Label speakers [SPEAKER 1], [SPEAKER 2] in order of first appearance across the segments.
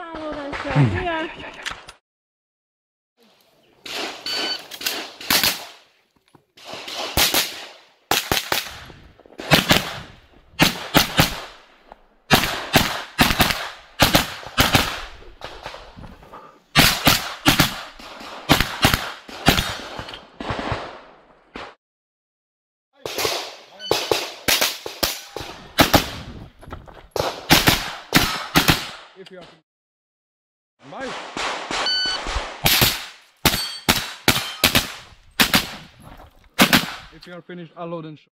[SPEAKER 1] İstanbul'dan sonra ya. you. Nice. If you are finished, I'll load and show.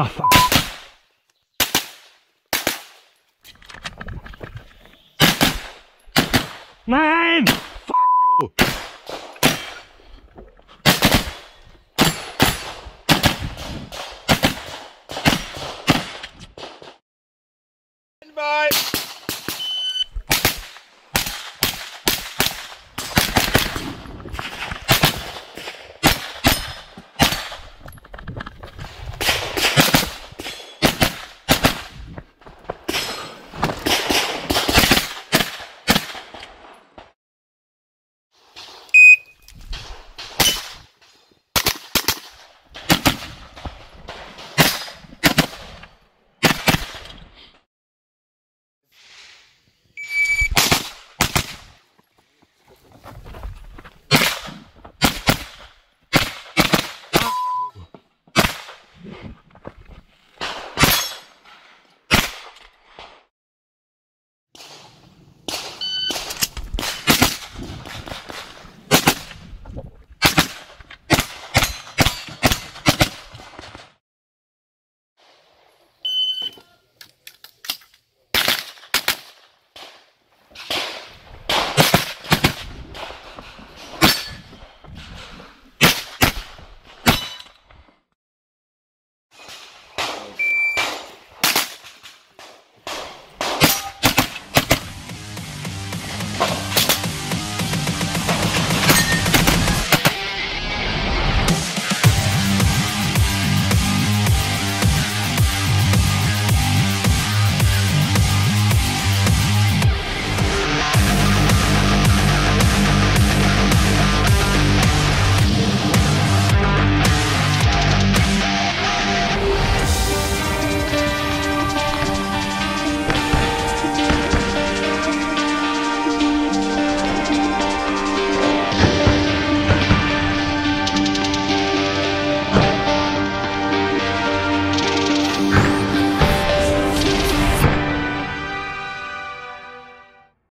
[SPEAKER 2] Ah, fuck. Nein! Fuck you!